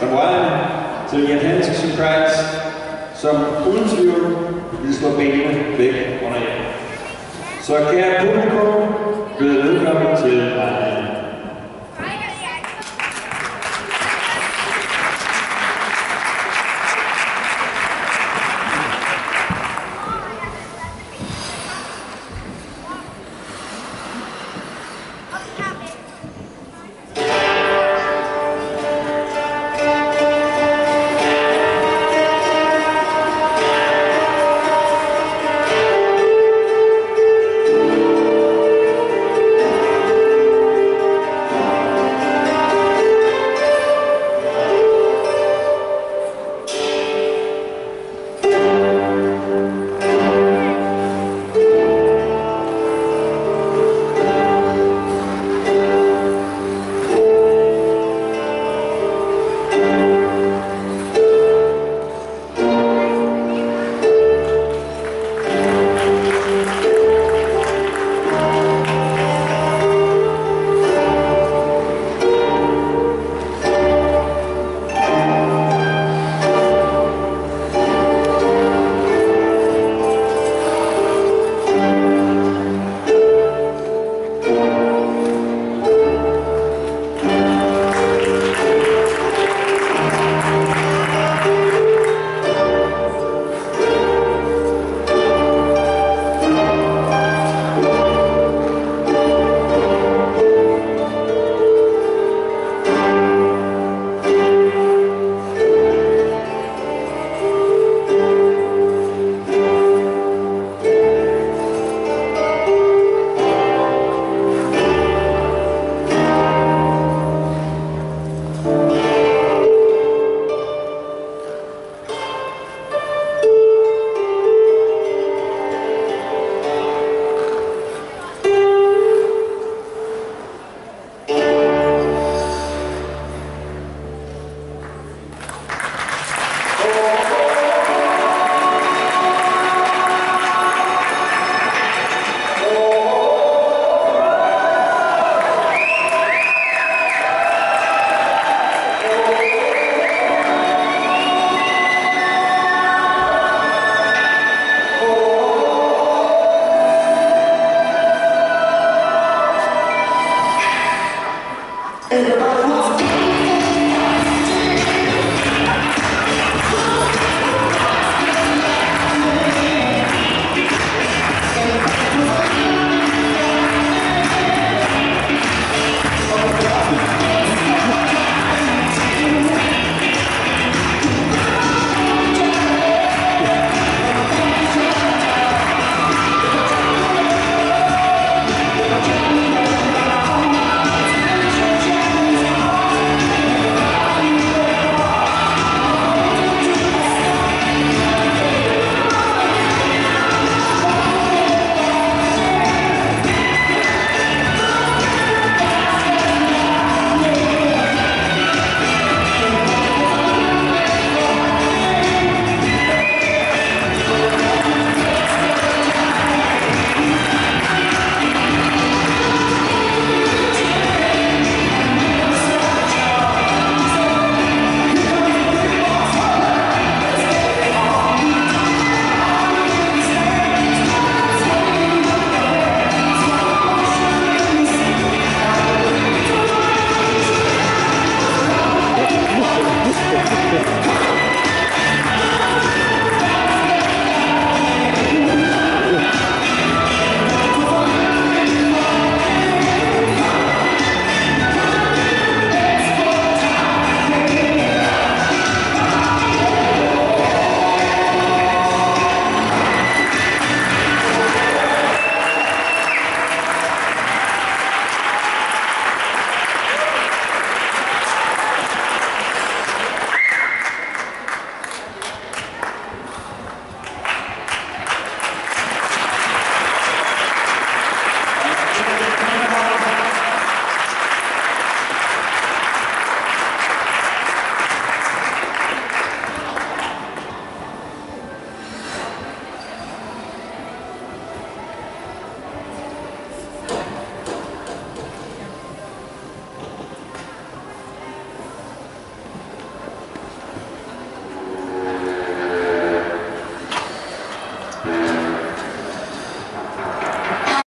som Ryan, til Jan Hansen som Surprise, som uden tvivl vil slå benene væk under jer. Så kære publikum,